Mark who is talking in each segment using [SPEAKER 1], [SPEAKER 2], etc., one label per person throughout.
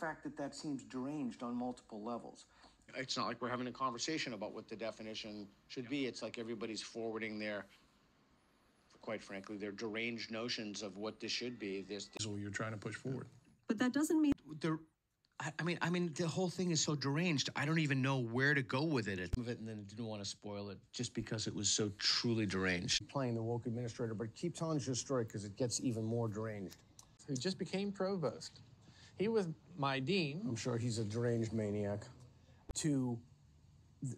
[SPEAKER 1] fact that that seems deranged on multiple levels.
[SPEAKER 2] It's not like we're having a conversation about what the definition should be. It's like everybody's forwarding their, quite frankly, their deranged notions of what this should be. This,
[SPEAKER 3] is what you're trying to push forward.
[SPEAKER 4] But that doesn't mean
[SPEAKER 2] the, I, I mean, I mean, the whole thing is so deranged. I don't even know where to go with it. Of it, and then I didn't want to spoil it just because it was so truly deranged.
[SPEAKER 5] Playing the woke administrator, but keep telling your story because it gets even more deranged.
[SPEAKER 6] Who just became provost. He was my dean.
[SPEAKER 5] I'm sure he's a deranged maniac.
[SPEAKER 7] to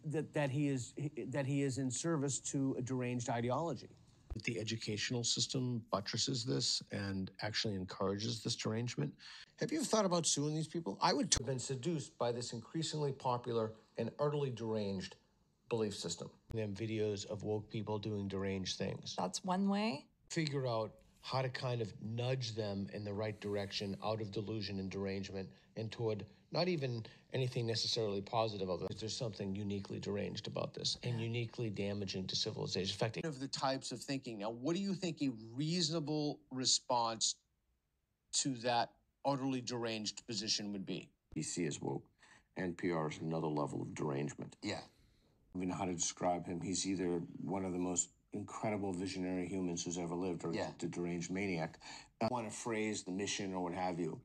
[SPEAKER 7] that that he is that he is in service to a deranged ideology.
[SPEAKER 3] The educational system buttresses this and actually encourages this derangement.
[SPEAKER 5] Have you thought about suing these people? I would have been seduced by this increasingly popular and utterly deranged belief system.
[SPEAKER 3] Them videos of woke people doing deranged things.
[SPEAKER 8] That's one way.
[SPEAKER 3] Figure out how to kind of nudge them in the right direction out of delusion and derangement and toward not even anything necessarily positive of it. There's something uniquely deranged about this and uniquely damaging to civilization. In fact,
[SPEAKER 2] of the types of thinking. Now, what do you think a reasonable response to that utterly deranged position would be?
[SPEAKER 9] DC is woke. NPR is another level of derangement.
[SPEAKER 1] Yeah.
[SPEAKER 9] I don't know how to describe him. He's either one of the most incredible visionary humans who's ever lived or
[SPEAKER 1] Yeah.
[SPEAKER 9] the deranged maniac. I want to phrase the mission or what have you.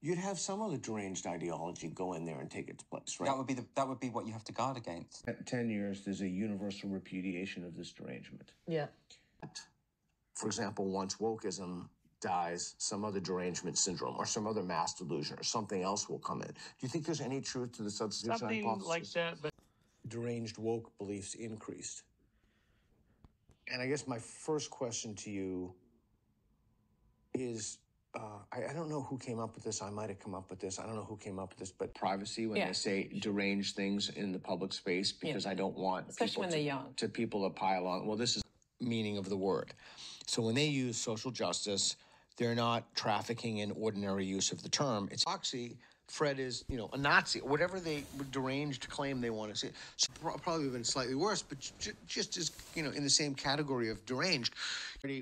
[SPEAKER 9] You'd have some other deranged ideology go in there and take its place, right?
[SPEAKER 1] That would be the, that would be what you have to guard against.
[SPEAKER 9] At 10 years, there's a universal repudiation of this derangement.
[SPEAKER 8] Yeah.
[SPEAKER 9] For example, once wokeism dies, some other derangement syndrome or some other mass delusion or something else will come in. Do you think there's any truth to the substitution
[SPEAKER 6] Something
[SPEAKER 9] hypothesis?
[SPEAKER 6] like that, but
[SPEAKER 5] Deranged woke beliefs increased. And I guess my first question to you is uh, I, I don't know who came up with this. I might have come up with this. I don't know who came up with this, but
[SPEAKER 9] privacy when
[SPEAKER 8] Yeah.
[SPEAKER 9] they say deranged things in the public space because I don't want
[SPEAKER 8] Especially
[SPEAKER 9] people
[SPEAKER 8] when
[SPEAKER 9] to,
[SPEAKER 8] they're young.
[SPEAKER 9] to people to pile on. Well, this is
[SPEAKER 3] meaning of the word. So when they use social justice, they're not trafficking in ordinary use of the term. It's oxy. Fred is, you know, a Nazi, whatever they deranged claim they want to say. So probably even slightly worse, but ju- just as you know, in the same category of deranged,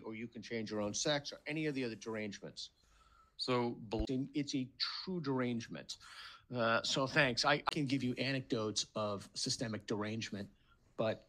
[SPEAKER 3] or you can change your own sex, or any of the other derangements. So it's a true derangement. Uh, so thanks. I can give you anecdotes of systemic derangement, but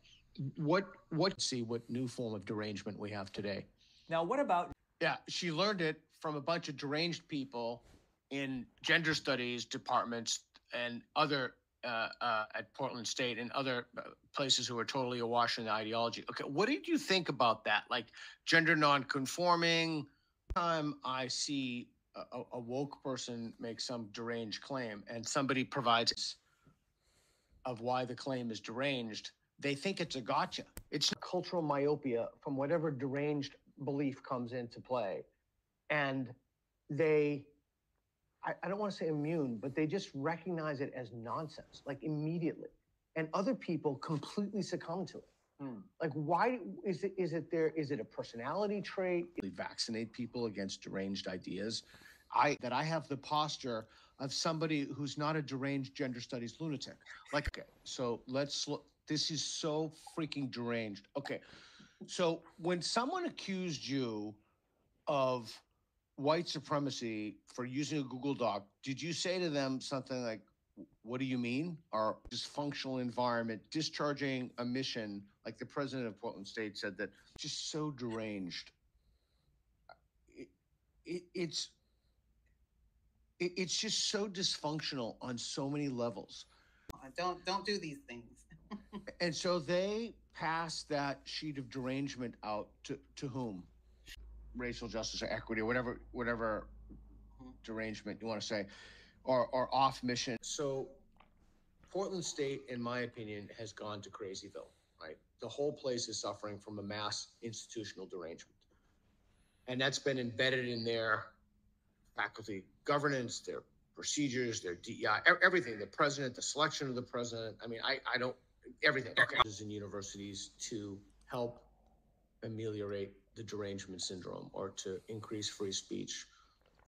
[SPEAKER 3] what what see what new form of derangement we have today?
[SPEAKER 7] Now, what about
[SPEAKER 2] Yeah, she learned it from a bunch of deranged people in gender studies departments and other uh, uh, at Portland State and other uh, places who are totally awash in the ideology. Okay, what did you think about that? Like gender nonconforming. Time I see a, a- a woke person make some deranged claim and somebody provides of why the claim is deranged, they think it's a gotcha. It's
[SPEAKER 7] cultural myopia from whatever deranged belief comes into play. And they, I, I don't want to say immune, but they just recognize it as nonsense, like immediately. And other people completely succumb to it.
[SPEAKER 2] Hmm.
[SPEAKER 7] Like, why is it, is it there? Is it a personality trait?
[SPEAKER 2] really vaccinate people against deranged ideas. I that I have the posture of somebody who's not a deranged gender studies lunatic. Like, okay, so let's look. This is so freaking deranged. Okay, so when someone accused you of white supremacy for using a Google Doc, did you say to them something like, "What do you mean?" Or dysfunctional environment, discharging a mission, like the president of Portland State said that, just so deranged it, it's it, it's just so dysfunctional on so many levels
[SPEAKER 10] Don't don't do these things.
[SPEAKER 2] and so they pass that sheet of derangement out to to whom racial justice or equity or whatever whatever mm-hmm. derangement you want to say or or off mission so portland state in my opinion has gone to crazyville right the whole place is suffering from a mass institutional derangement and that's been embedded in their faculty governance, their procedures, their DEI, everything. The president, the selection of the president. I mean, I, I don't everything. Okay. In universities to help ameliorate the derangement syndrome or to increase free speech